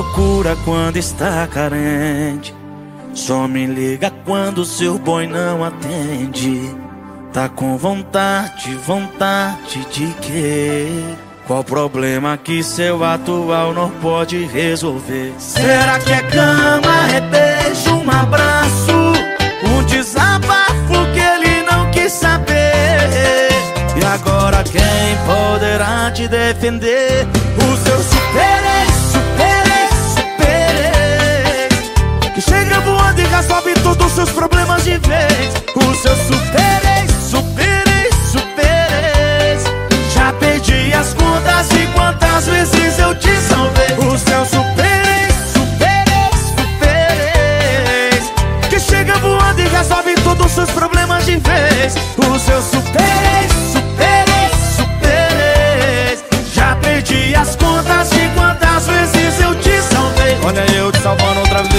Procura quando está carente. Só me liga quando seu boy não atende. Tá com vontade, vontade de quê? Qual problema que seu atual não pode resolver? Será que é cama, é beijo, um abraço? Um desabafo que ele não quis saber E agora quem poderá te defender? Resolve todos os seus problemas de vez. O seu super ex, super ex, super ex Já perdi as contas de quantas vezes eu te salvei. O seu super ex, super ex, super ex Que chega voando e resolve todos os seus problemas de vez. O seu super ex, super ex, super ex Já perdi as contas de quantas vezes eu te salvei. Olha eu te salvando outra vez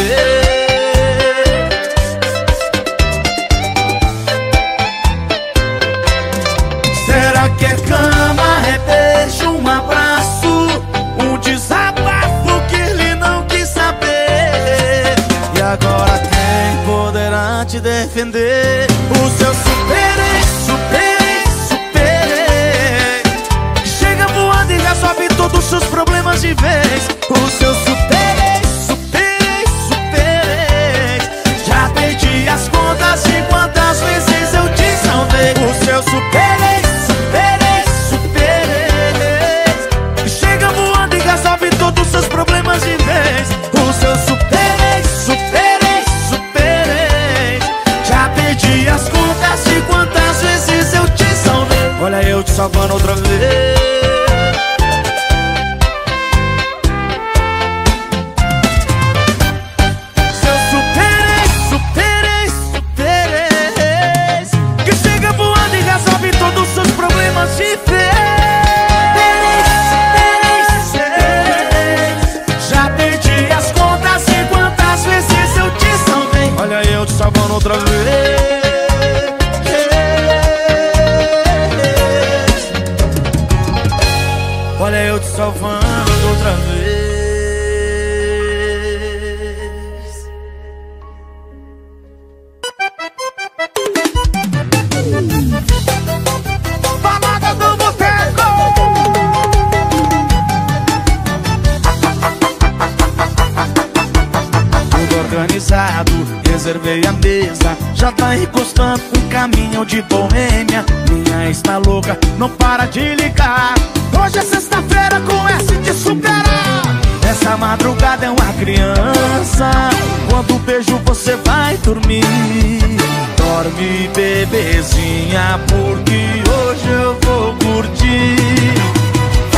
Dorme bebezinha porque hoje eu vou curtir.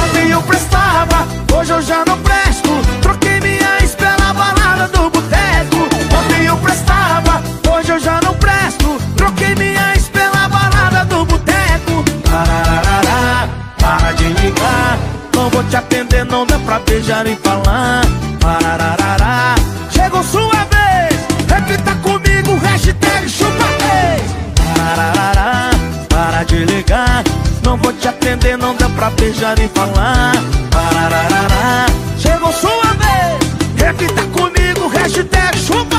Ontem eu prestava, hoje eu já não presto. Troquei minha ex pela balada do boteco. Ontem eu prestava, hoje eu já não presto. Troquei minha ex pela balada do boteco. Parararará, para de ligar. Não vou te atender, não dá pra beijar e falar. Parararará, Não vou te atender, não dá pra beijar e falar. Chegou sua vez. Repita comigo, hashtag chupa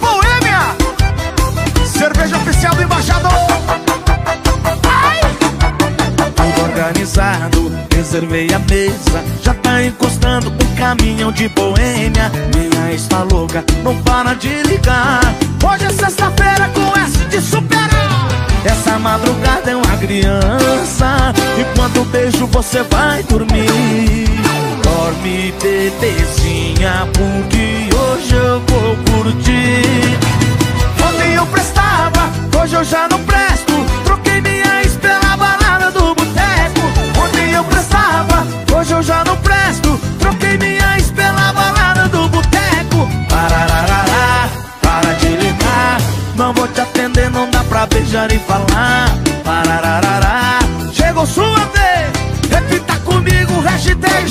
Boêmia. Cerveja oficial do embaixador. Tudo organizado, reservei a mesa. Já tá encostando um caminhão de boêmia. Minha está louca, não para de ligar. Hoje é sexta-feira com S de superar Essa madrugada é uma criança. E quando beijo você vai dormir. Dorme bebezinha porque hoje eu vou curtir. Ontem eu prestava, hoje eu já não presto. Troquei minha ex pela balada do boteco. Ontem eu prestava, hoje eu já não presto. Troquei minha ex pela balada do boteco. Parararará, para de ligar. Não vou te atender, não dá pra beijar e falar. Parararará, chegou sua vez. Repita comigo, hashtag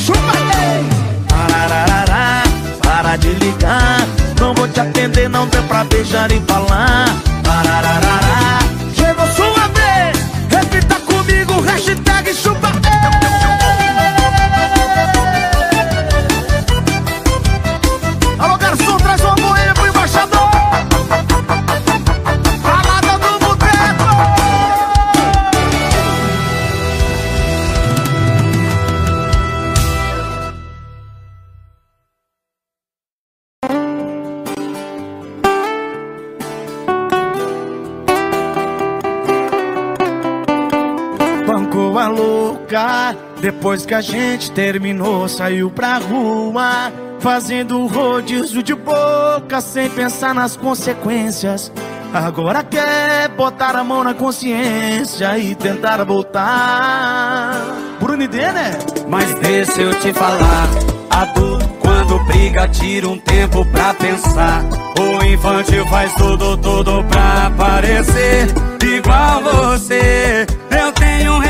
a gente terminou, saiu pra rua. Fazendo rodízio de boca, sem pensar nas consequências. Agora quer botar a mão na consciência e tentar voltar. Bruno D, né? Mas deixa eu te falar, adulto quando briga tira um tempo pra pensar. O infantil faz tudo, tudo pra aparecer igual você. Eu tenho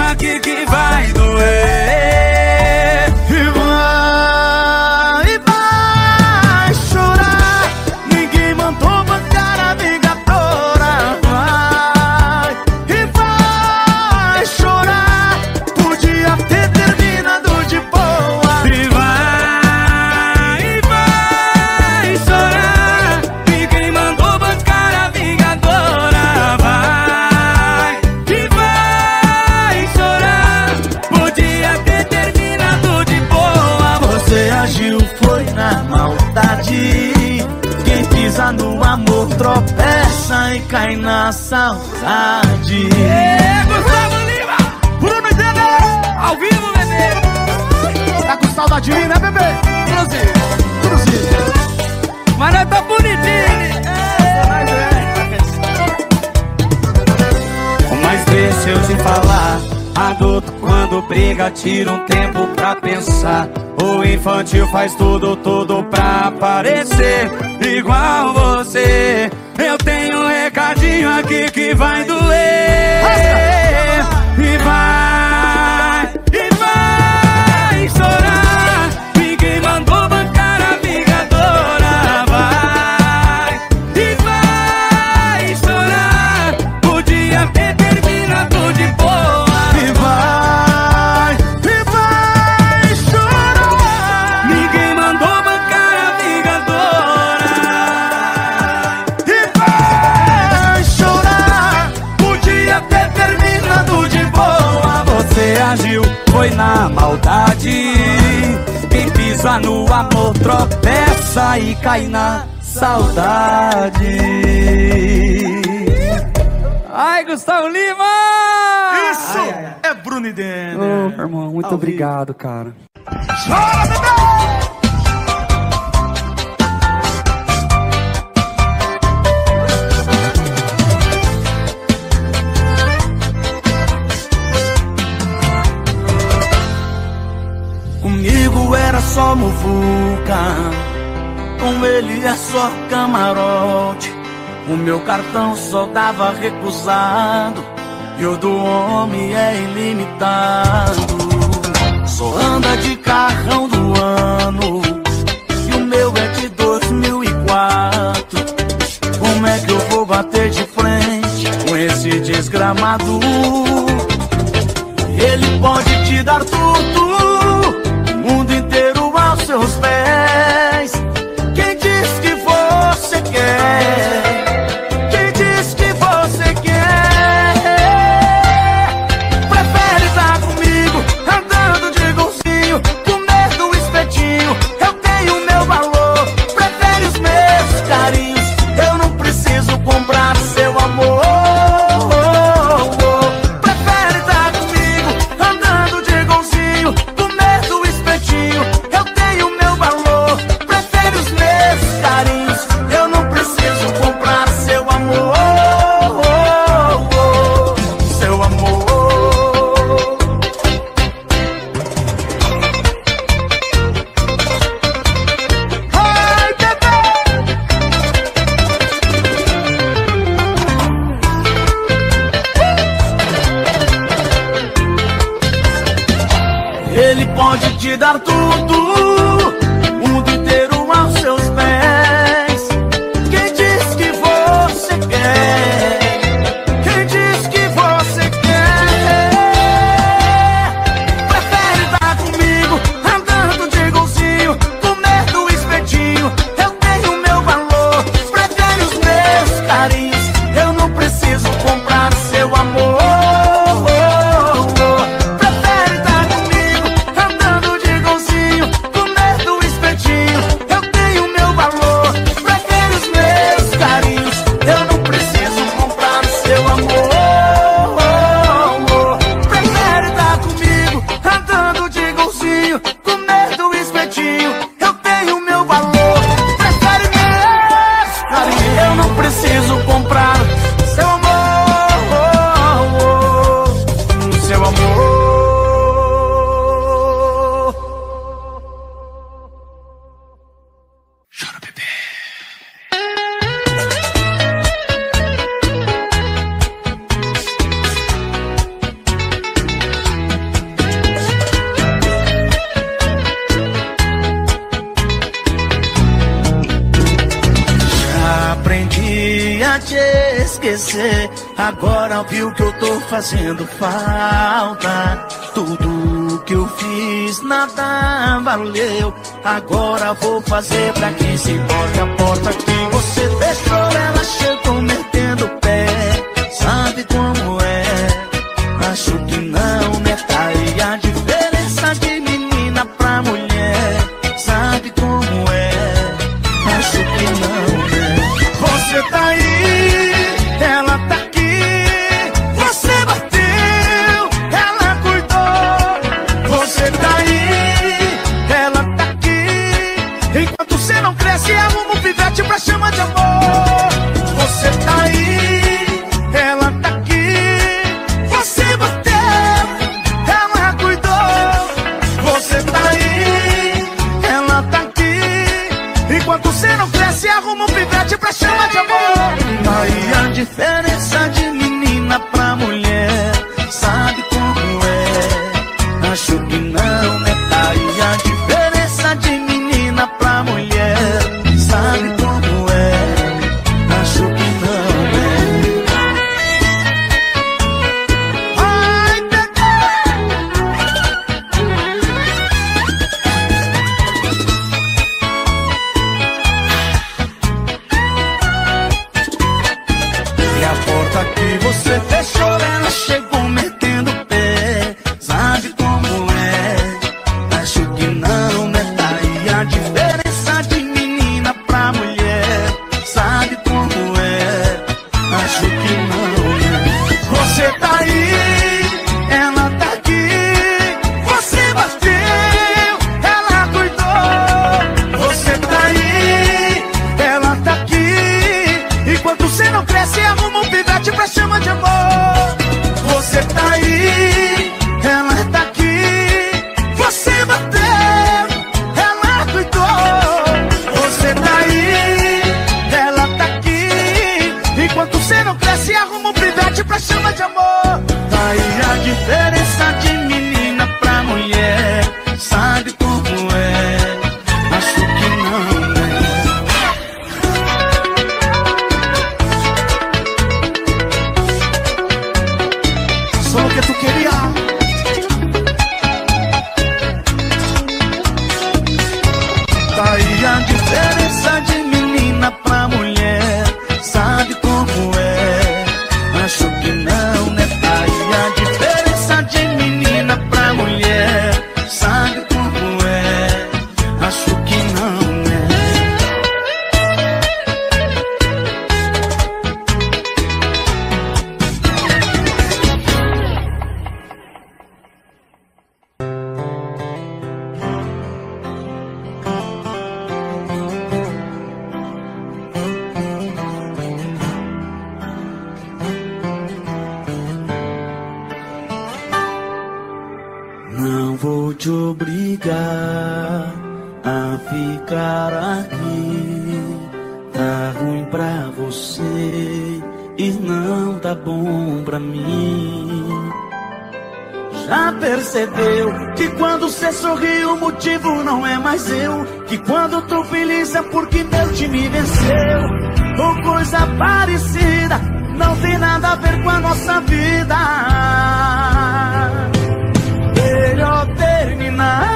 aqui que vai doer. E cai na saudade. É, Gustavo Lima, Bruno Dene! ao vivo, bebê. Tá com saudade, né, bebê? Inclusive, Inclusive. mas nós tá bonitinho. Mas deixa eu te falar, adulto quando briga tira um tempo pra pensar. O infantil faz tudo, tudo pra aparecer igual você. Eu tenho um recadinho aqui que vai doer. E vai, No amor tropeça e cai na saudade. Ai, Gustavo Lima! Isso é Bruno Denner. Ô, meu irmão, muito Ao obrigado, cara. Chora, bebê! Com ele é só camarote. O meu cartão só dava recusado, e o do homem é ilimitado. Só anda de carrão do ano, e o meu é de 2004. Como é que eu vou bater de frente com esse desgramado? Ele pode te dar tudo, o mundo inteiro aos seus pés. fazendo falta. Tudo que eu fiz nada valeu. Agora vou fazer pra quem se importa. nossa vida. Melhor terminar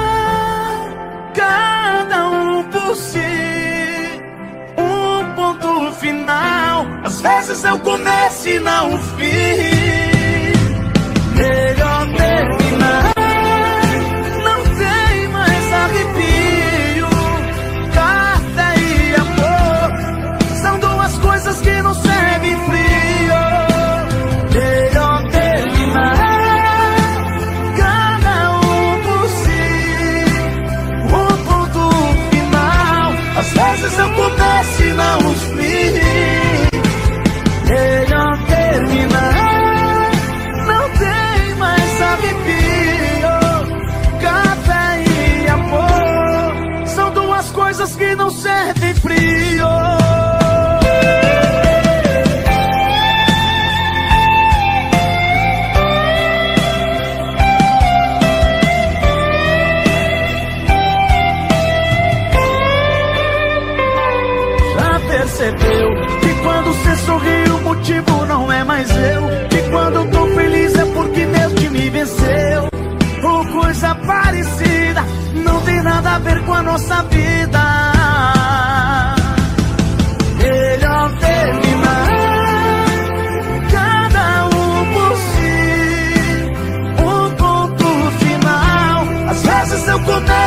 cada um por si. Um ponto final. Às vezes é o começo e não o fim. não serve frio. Já percebeu que quando você sorri o motivo não é mais eu? Que quando eu tô feliz é porque Deus te me venceu? Ou coisa parecida, não tem nada a ver com a nossa vida.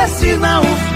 Eu começo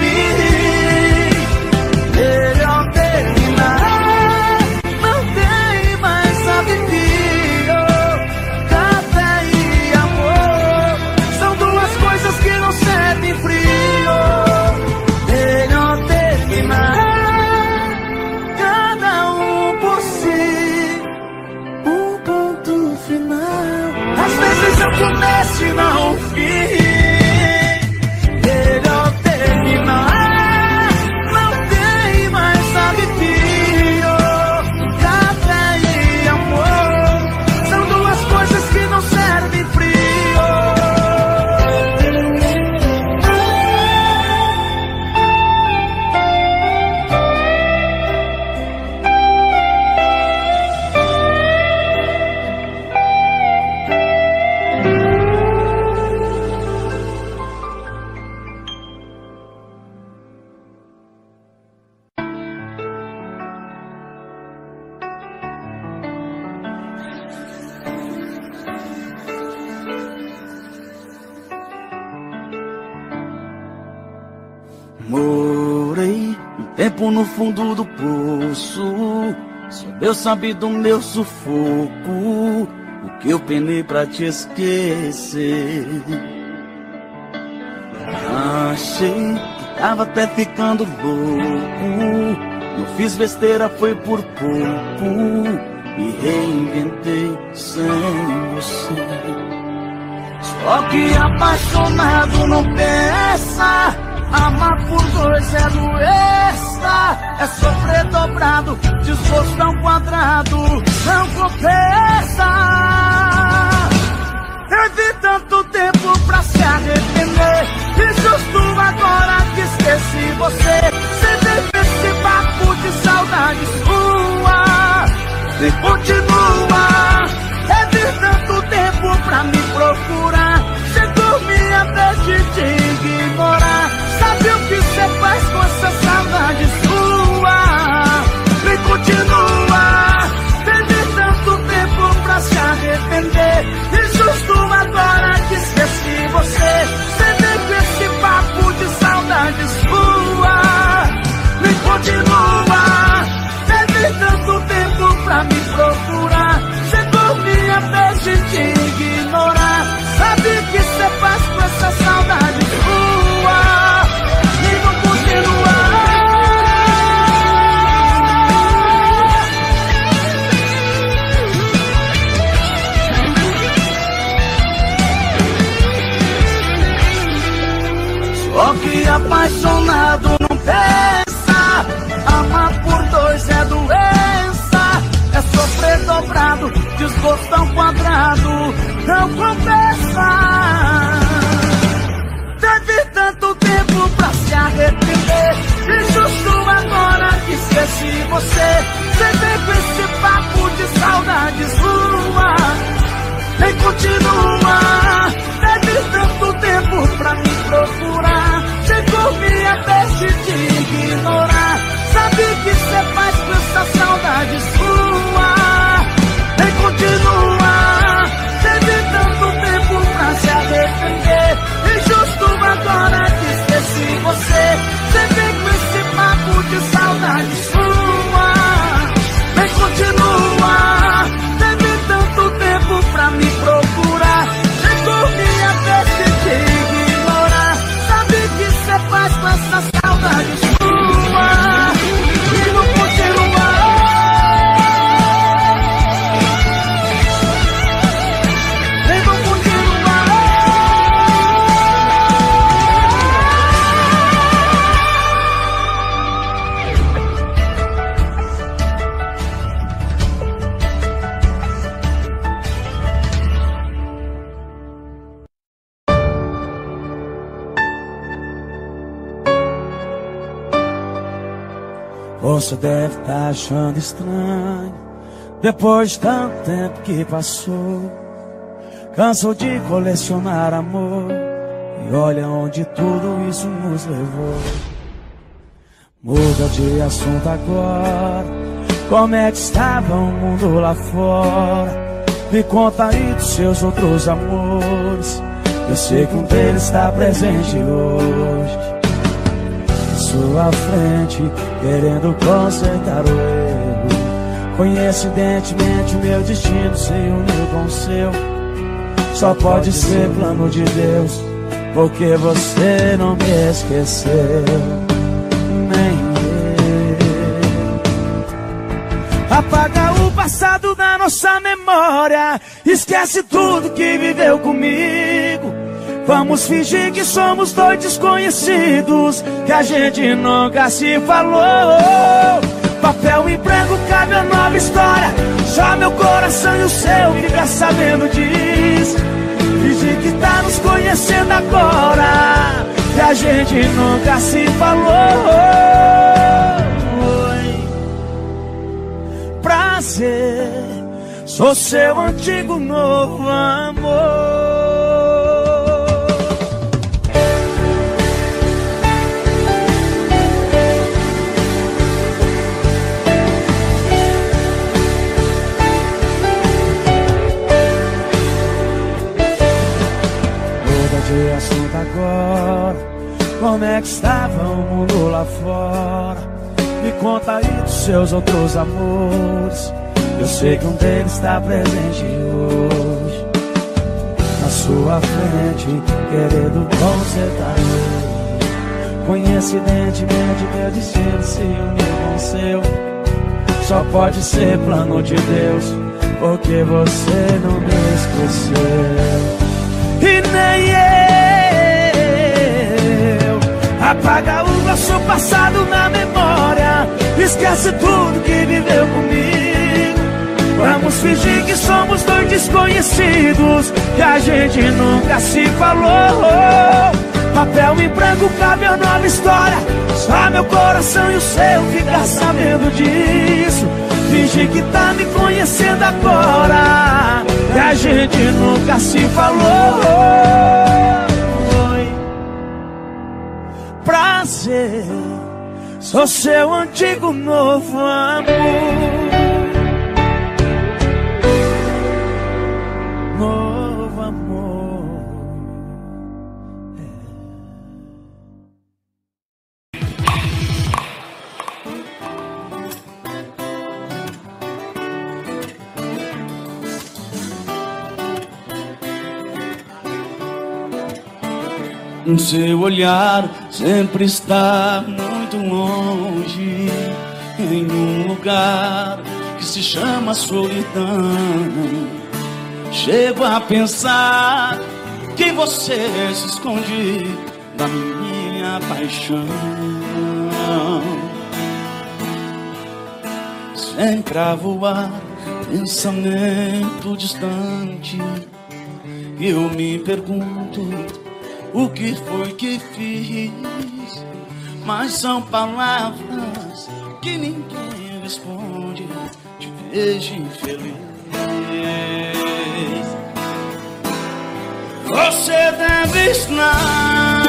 sabe do meu sufoco. O que eu penei pra te esquecer. Achei que tava até ficando louco. Não fiz besteira, foi por pouco. Me reinventei sem você. Só que apaixonado não pensa. Amar por dois é doença. É sofrer dobrado, desgosto ao quadrado. Não compensa. Teve tanto tempo pra se arrepender. E justo agora que esqueci você. Você teve esse papo de saudade sua. E continua. Teve tanto tempo pra me procurar. Chegou minha vez de te ignorar. Sabe o que você faz com essa saudade sua? Arrepender. E justo agora que esqueci você. Você teve esse papo de saudade sua. E continua. Teve tanto tempo pra me procurar. Chegou minha vez de te ignorar. Sabe que você faz com essa saudade sua? Apaixonado não pensa. Amar por dois é doença. É sofrer dobrado, desgosto ao quadrado. Não compensa. Teve tanto tempo pra se arrepender. E justo agora que esqueci você. Vem com esse papo de saudade sua. Nem continua. Teve tanto tempo pra me procurar. Você deve estar achando estranho Depois de tanto tempo que passou Cansou de colecionar amor E olha onde tudo isso nos levou Muda de assunto agora. Como é que estava o mundo lá fora? Me conta aí dos seus outros amores. Eu sei que um deles está presente hoje. Sua frente, querendo consertar o erro. Coincidentemente, o meu destino se uniu com o seu. Só pode ser plano de Deus, porque você não me esqueceu. Apaga o passado da nossa memória. Esquece tudo que viveu comigo. Vamos fingir que somos dois desconhecidos. Que a gente nunca se falou. Papel em branco cabe a nova história. Só meu coração e o seu fica sabendo disso. Fingir que tá nos conhecendo agora. Que a gente nunca se falou. prazer. Sou seu antigo novo amor. Agora. Como é que estava o mundo lá fora? Me conta aí dos seus outros amores. Eu sei que um deles está presente hoje. Na sua frente, querendo consertar Coincidentemente, meu destino se uniu com o seu. Só pode ser plano de Deus, porque você não me esqueceu. E nem eu apaga o nosso passado na memória. Esquece tudo que viveu comigo. Vamos fingir que somos dois desconhecidos, que a gente nunca se falou. Papel em branco cabe a nova história. Só meu coração e o seu ficar sabendo disso. Fingir que tá me conhecendo agora, que a gente nunca se falou prazer. Sou seu antigo novo amor. Seu olhar sempre está muito longe, em um lugar que se chama solidão. Chego a pensar que você se esconde da minha paixão. Sempre a voar, pensamento distante. Eu me pergunto o que foi que fiz. Mas são palavras que ninguém responde. Te vejo infeliz. Você deve estar.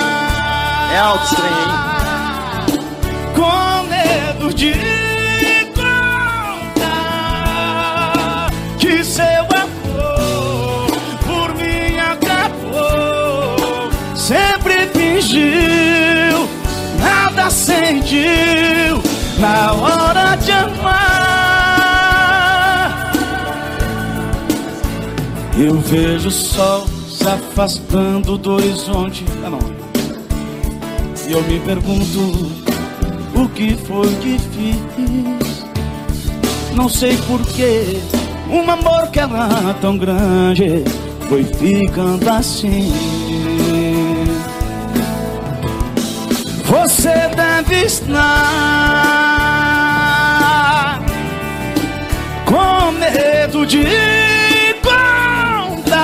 É alto estranho, Com sentiu na hora de amar. Eu vejo o sol se afastando do horizonte. Ah, não. E eu me pergunto o que foi que fiz. Não sei porquê, um amor que era tão grande foi ficando assim. Você estar com medo de contar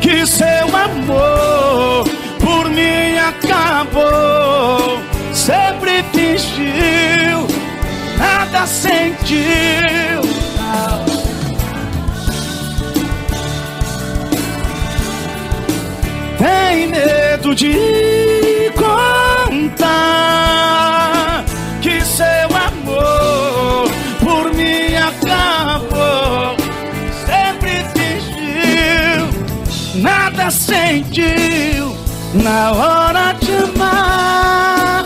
que seu amor por mim acabou. Sempre fingiu, nada sentiu. Tem medo de nada sentiu na hora de amar.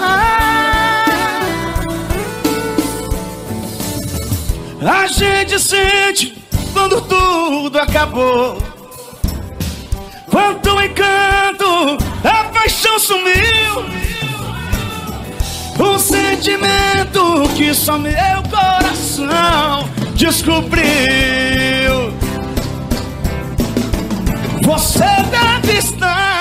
A gente sente quando tudo acabou. Quanto encanto, a paixão sumiu. Um sentimento que só meu coração descobriu. Você deve estar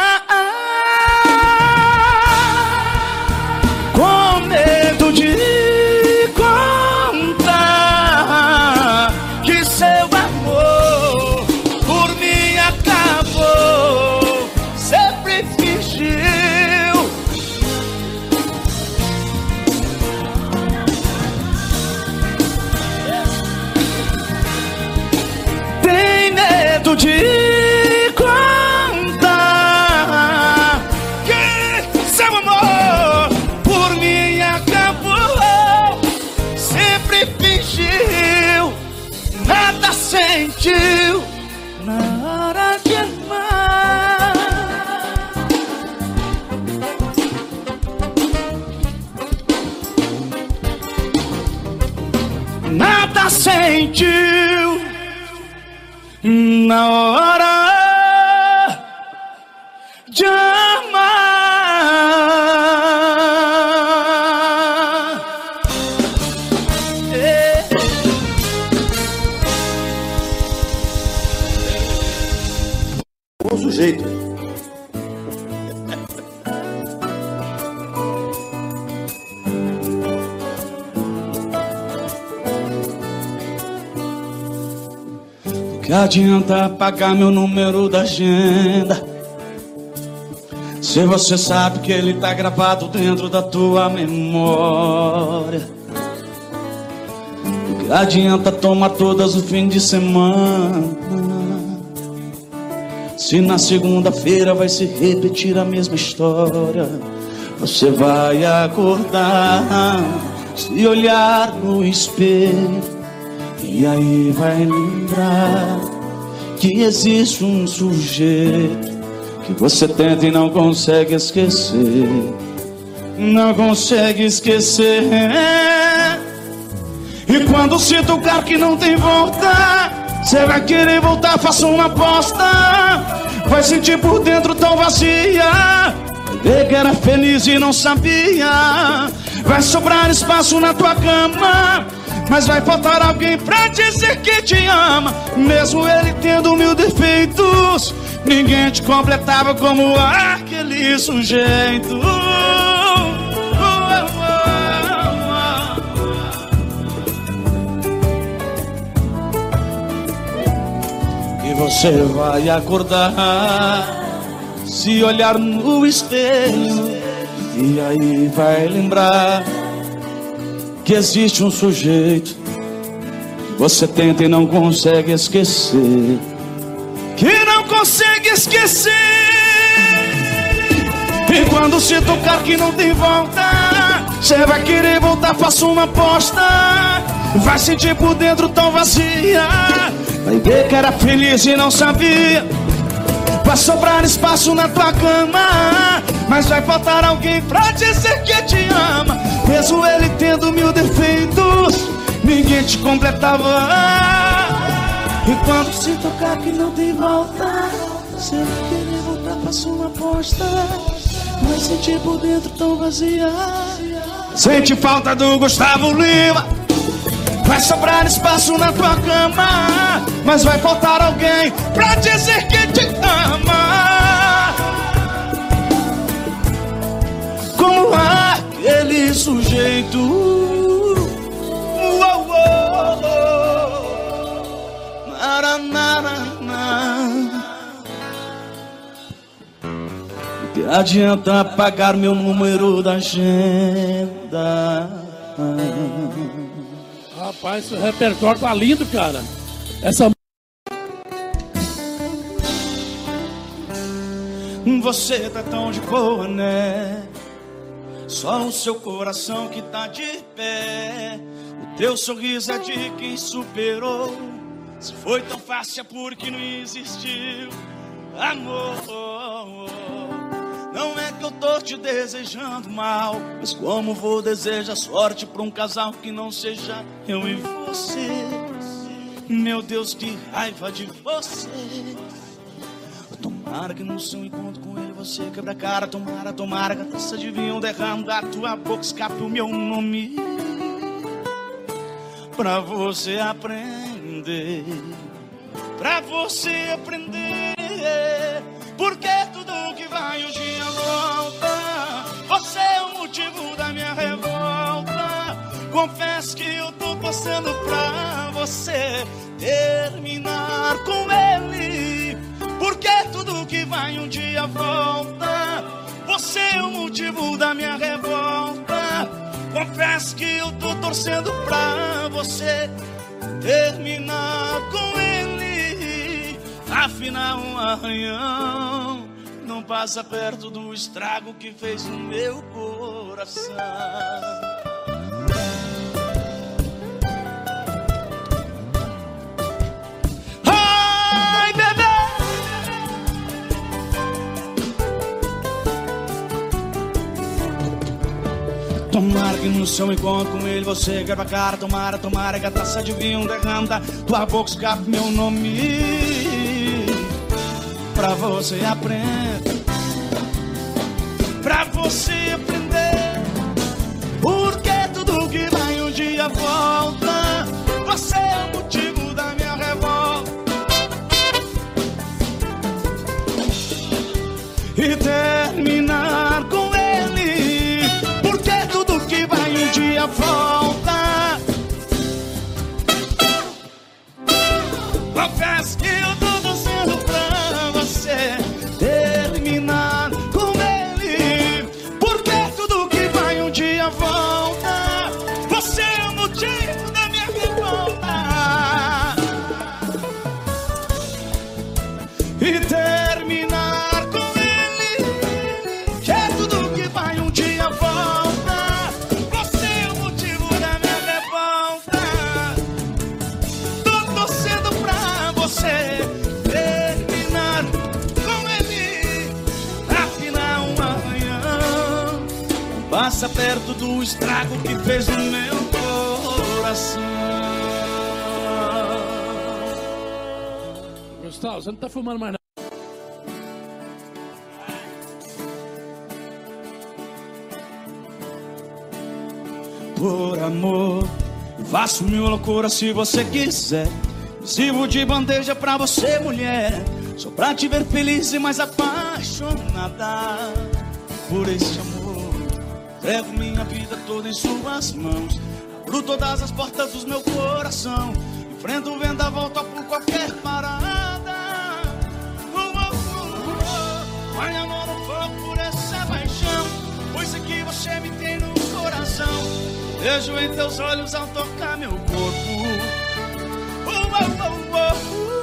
Que adianta pagar meu número da agenda. Se você sabe que ele tá gravado dentro da tua memória. Que adianta tomar todas o fim de semana? Se na segunda-feira vai se repetir a mesma história Você vai acordar Se olhar no espelho e aí vai lembrar que existe um sujeito que você tenta e não consegue esquecer. Não consegue esquecer. E quando se tocar que não tem volta, você vai querer voltar, faça uma aposta. Vai sentir por dentro tão vazia. Vai que era feliz e não sabia. Vai sobrar espaço na tua cama. Mas vai faltar alguém pra dizer que te ama Mesmo ele tendo mil defeitos. Ninguém te completava como aquele sujeito. E você vai acordar Se olhar no espelho E aí vai lembrar que existe um sujeito você tenta e não consegue esquecer. Que não consegue esquecer. E quando se tocar que não tem volta, você vai querer voltar, faça uma aposta. Vai sentir por dentro tão vazia. Vai ver que era feliz e não sabia. Vai sobrar espaço na tua cama. Mas vai faltar alguém pra dizer que te ama. Mesmo ele tendo mil defeitos Ninguém te completava. E quando se tocar que não tem volta vai querer voltar pra sua aposta. Vai sentir por dentro tão vazia. Sente falta do Gustavo Lima. Vai sobrar espaço na tua cama, mas vai faltar alguém pra dizer que te ama. Como aquele sujeito. Uou, uou, uou. Que adianta pagar meu número da agenda? Rapaz, esse repertório tá lindo, cara. Essa Você tá tão de boa, né? Só o seu coração que tá de pé. O teu sorriso é de quem superou. Se foi tão fácil é porque não existiu. amor. Não é que eu tô te desejando mal, mas como vou desejar sorte pra um casal que não seja eu e você. Meu Deus, que raiva de você. Tomara que no seu encontro com ele você quebra a cara. Tomara, tomara que a taça de vinho derrame da tua boca, escape o meu nome. Pra você aprender, pra você aprender. Porque tudo que vai um dia volta. Você é o motivo da minha revolta. Confesso que eu tô passando pra você terminar com ele. Tudo que vai um dia volta. Você é o motivo da minha revolta. Confesso que eu tô torcendo pra você terminar com ele. Afinal, um arranhão não passa perto do estrago que fez no meu coração. Tomara que no seu encontro com ele você quebra a cara. Tomara, tomara que a taça de vinho derrama da tua boca escape meu nome. Pra você aprender, pra você aprender. Porque tudo que vai um dia volta. Estrago que fez no meu coração. Gustavo, você não tá fumando mais não. por amor. Faço mil loucuras se você quiser. Sirvo de bandeja pra você, mulher. Só pra te ver feliz e mais apaixonada por esse amor. Levo minha vida toda em suas mãos. Abro todas as portas do meu coração. Enfrento o vendaval, topo qualquer parada. Uh, uh, uh. Vai amor, um fogo por essa paixão. Pois é que você me tem no coração. Vejo em teus olhos ao tocar meu corpo. Uh, uh, uh, uh,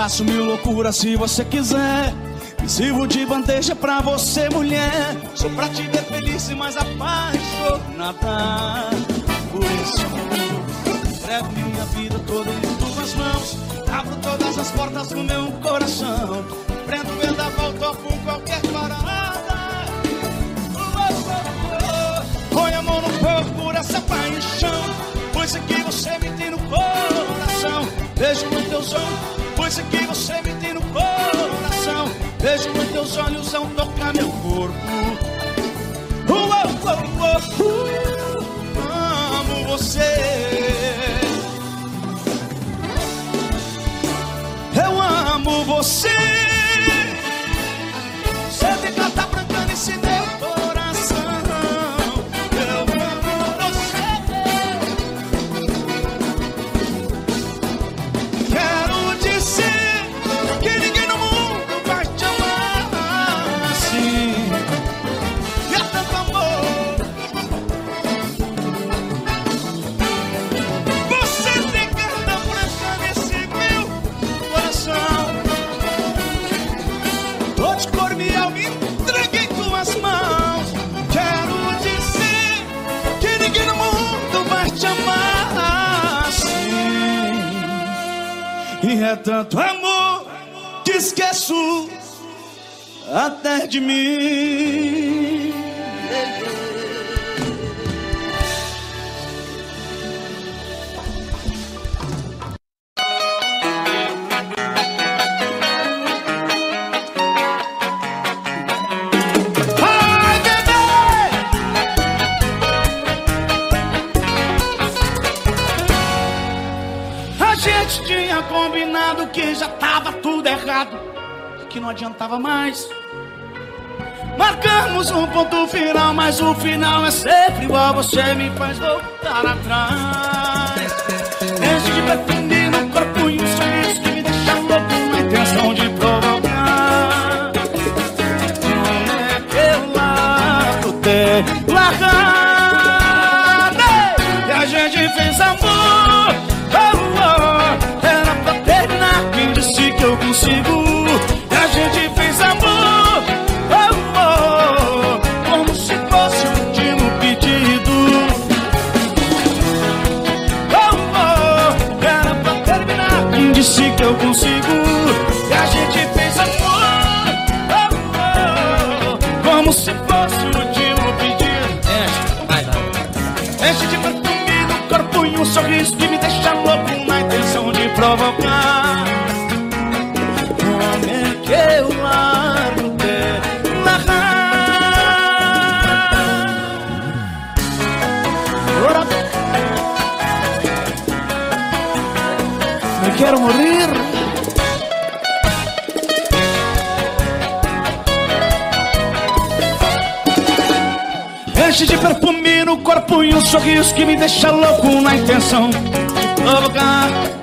faço mil loucuras se você quiser. Me sirvo de bandeja pra você, mulher. Sou pra te ver feliz e mais apaixonada por amor. Entrego minha vida toda em tuas mãos. Abro todas as portas do meu coração. Prendo o vendaval, topo qualquer parada. Põe a mão no fogo por essa paixão. Pois é que você me tem no coração. Beijo nos teus olhos, é que você me tem no coração. Beijo nos teus olhos ao tocar meu corpo. Uh, uh, uh, amo você. Eu amo. Você de mim. Mas o final é sempre igual. Você me faz voltar atrás. Enche de perfume no corpo e um sorriso que me deixa louco na intenção de provocar. Como é que eu largo de largar? E a gente fez amor. Oh, oh, era pra terminar. Quem disse que eu consigo? Provocar. Como é que eu de largar? Ora, me quero morrer. Enche de perfume no corpo e um sorriso que me deixa louco na intenção de provocar.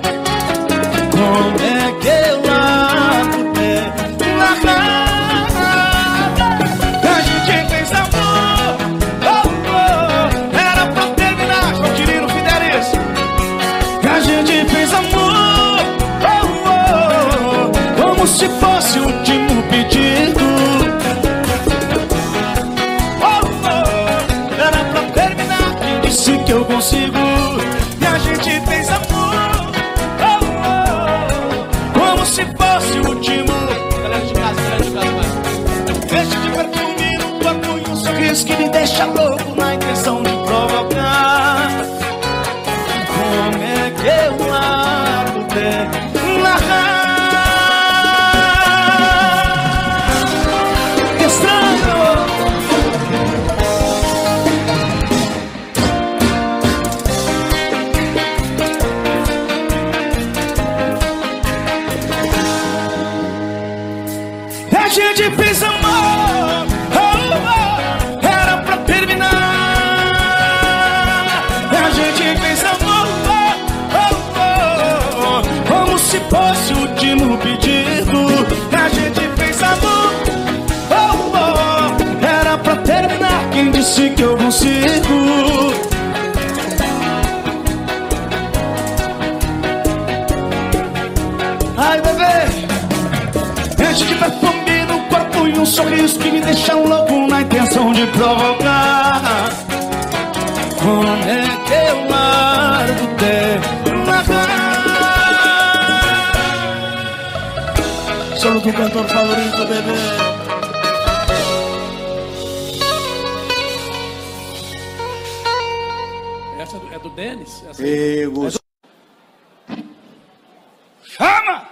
Se fosse o último pedido. Oh, oh, era pra terminar. Quem disse que eu consigo? E a gente fez amor. Oh, oh, como se fosse o último. Galera de casa, de casa, de perfume no corpo e um sorriso que me deixa louco na intenção de provocar. Como é que eu largo de largar? que eu consigo. Ai, bebê. Enche de perfume no corpo e um sorriso Que me deixa louco na intenção de provocar. Como é que eu largo terra Sou o cantor favorito, bebê. Denis? Essa Eu Chama!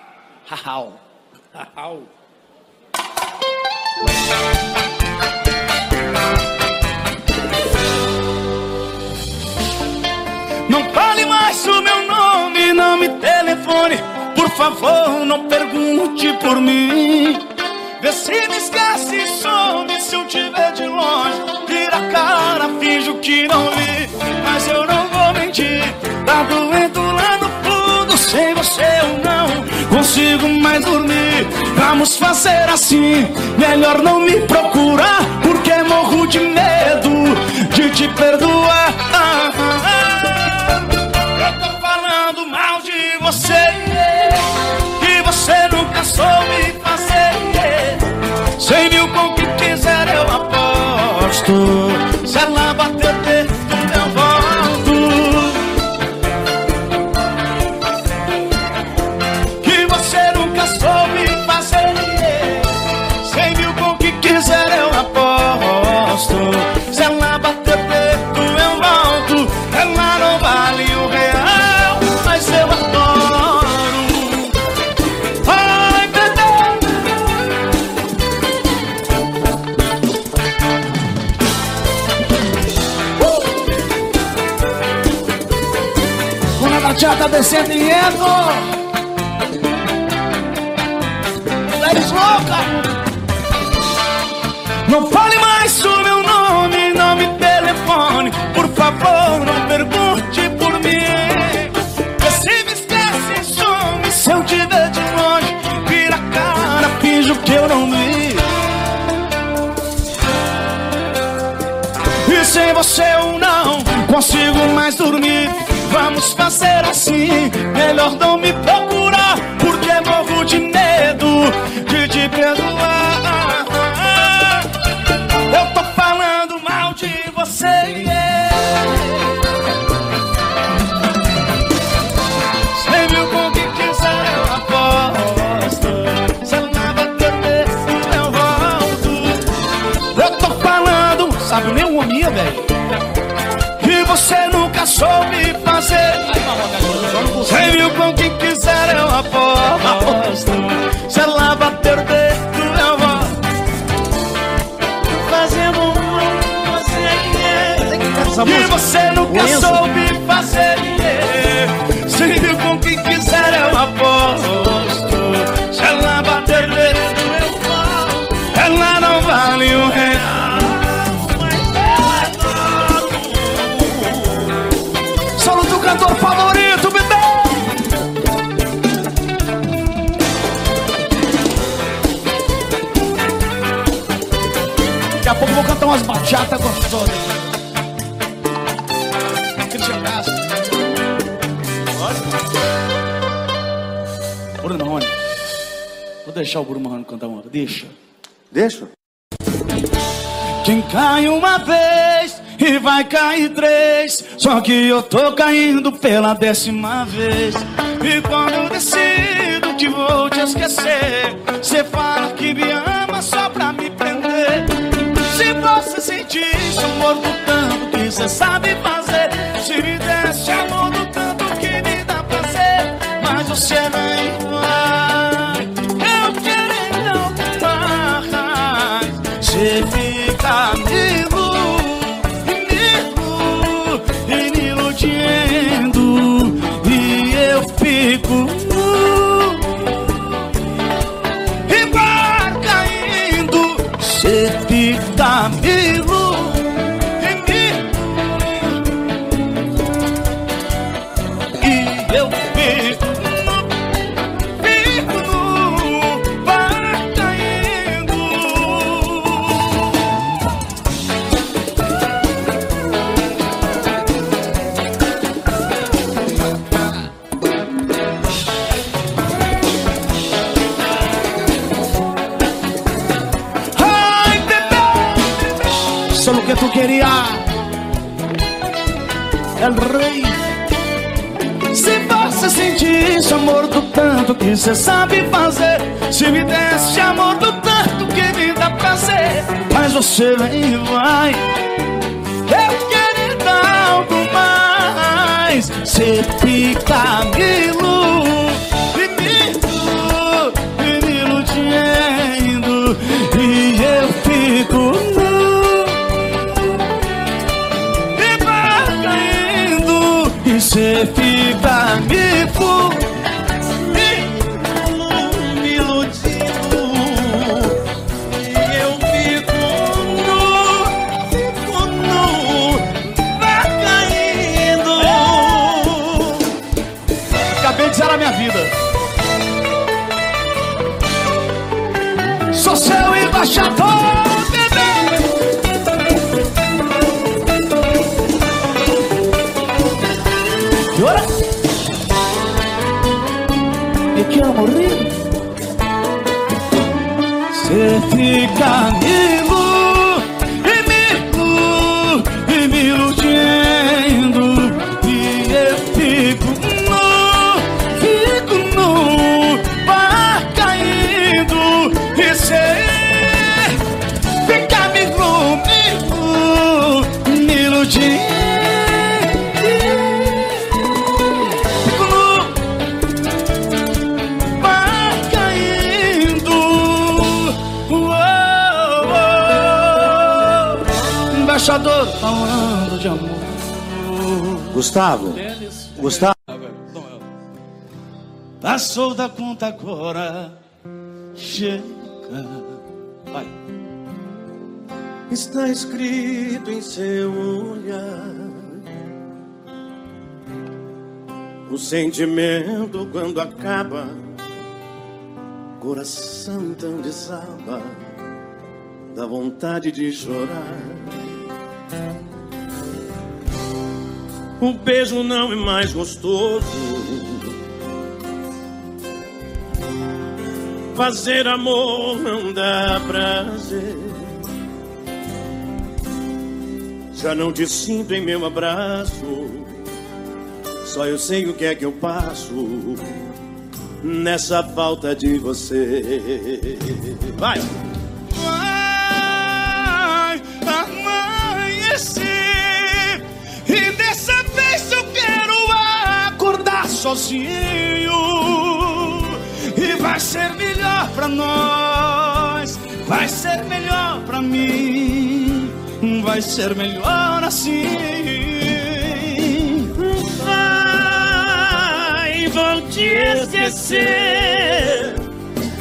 Rau. Au. Não fale mais o meu nome, não me telefone. Por favor, não pergunte por mim. Vê se me esquece e some se eu te ver de longe. Vira a cara, finjo que não vi. Mas eu não. Tá doendo lá no fundo, sem você eu não consigo mais dormir. Vamos fazer assim, melhor não me procurar. Porque morro de medo de te perdoar. Eu tô falando mal de você Que você nunca soube fazer Cem mil com que quiser eu aposto Se ela bater descendo e indo Eles louca Não fale mais o meu nome Não me telefone. Por favor, não pergunte por mim. Você me esquece, some. Se eu te ver de longe Vira a cara, finjo que eu não vi. E sem você eu não consigo mais dormir Vamos fazer assim, melhor não me procurar Porque morro de medo de te perdoar. Eu tô falando mal de você. Cem mil com que quiser eu aposto. Se ela bater dedo eu volto. Eu tô falando, sabe nem o homem, velho? Que você nunca soube você nunca soube fazer Cem mil com quem quiser eu aposto Se ela bater o dedo eu vou Ela não vale um real Solo tu cantor favorito, bebê! Daqui a pouco vou cantar umas bachatas gostosas. Deixar o Bruno Marrone cantar uma. Deixa. Deixa. Quem cai uma vez e vai cair três. Só que eu tô caindo pela décima vez. E quando eu decido que vou te esquecer, você fala que me ama só pra me prender. Se você sentisse amor do tanto que você sabe fazer, se me desse amor do tanto que me dá prazer, mas você nem você sabe fazer. Se me desse amor do tanto que me dá prazer. Mas você vem e vai. Eu quero dar algo mais. Você fica Passou da conta agora. Chega. Vai. está escrito em seu olhar. O sentimento quando acaba, coração então desaba, dá vontade de chorar. O beijo não é mais gostoso. Fazer amor não dá prazer. Já não te sinto em meu abraço. Só eu sei o que é que eu passo nessa falta de você. Vai! Vai amanhecer. E dessa vez eu quero acordar sozinho. Vai ser melhor pra nós. Vai ser melhor pra mim. Vai ser melhor assim. Vai, vou te esquecer.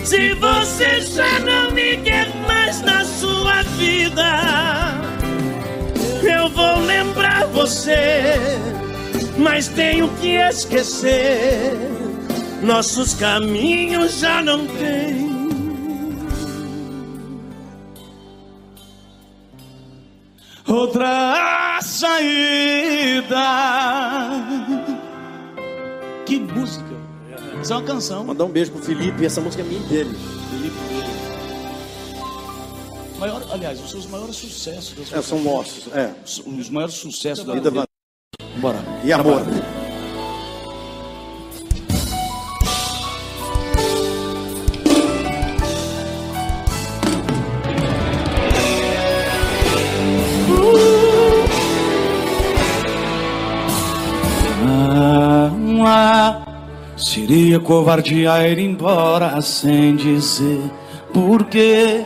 Se você já não me quer mais na sua vida, eu vou lembrar você, mas tenho que esquecer. Nossos caminhos já não têm. outra saída. Que música! Isso é uma canção. Mandar um beijo pro Felipe, essa música é minha e dele. Felipe. Maior, aliás, os seus maiores sucessos. da sua É, são nossos, é. Os maiores sucessos da Vida Bora. e amor. Ah, seria covardia ir embora sem dizer porquê.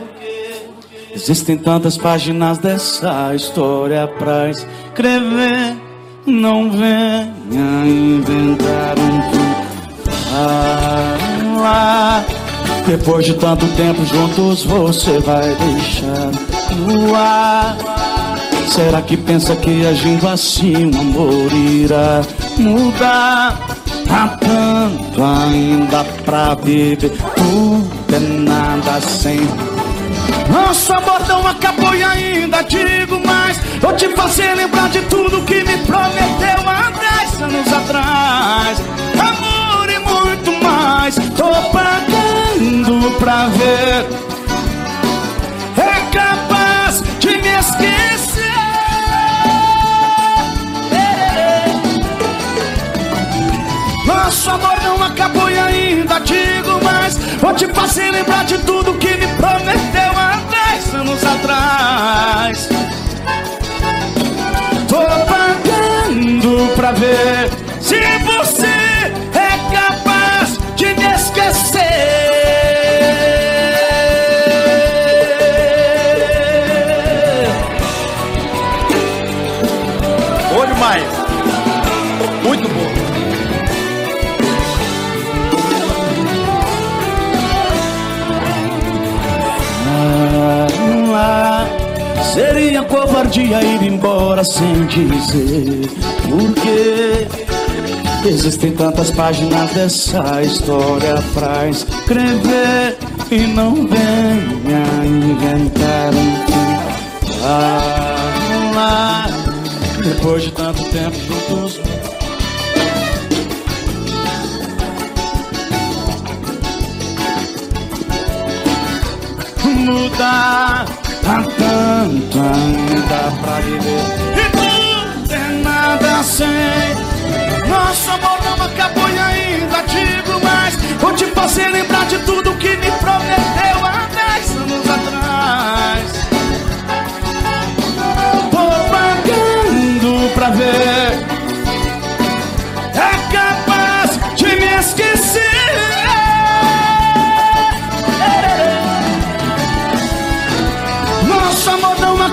Existem tantas páginas dessa história pra escrever. Não venha inventar um ah, Depois de tanto tempo juntos, você vai deixar no ar. Será que pensa que agindo assim o amor irá mudar? Há tanto ainda pra viver, tudo é nada sem. Nosso amor não acabou e ainda digo mais. Vou te fazer lembrar de tudo que me prometeu há dez anos atrás. Amor e muito mais. Tô pagando pra ver. Nosso amor não acabou e ainda digo mais. Vou te fazer lembrar de tudo que me prometeu há dez anos atrás. Tô pagando pra ver se você é capaz de me esquecer. Covardia ir embora sem dizer Porque existem tantas páginas dessa história pra escrever E não venha inventar um fim. Vamos lá. Depois de tanto tempo juntos. Mudar Há tanto ainda pra viver E tudo é nada sem Nosso amor não acabou e ainda digo mais. Vou te fazer lembrar de tudo que me prometeu há dez anos atrás. Tô pagando pra ver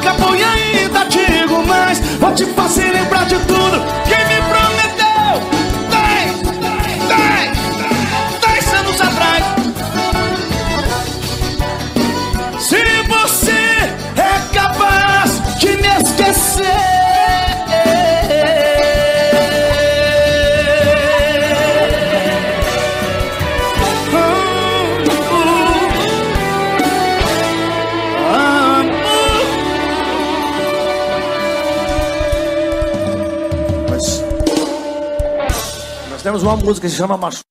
acabou e ainda digo mais. Vou te fazer lembrar de tudo uma música que se chama Machu.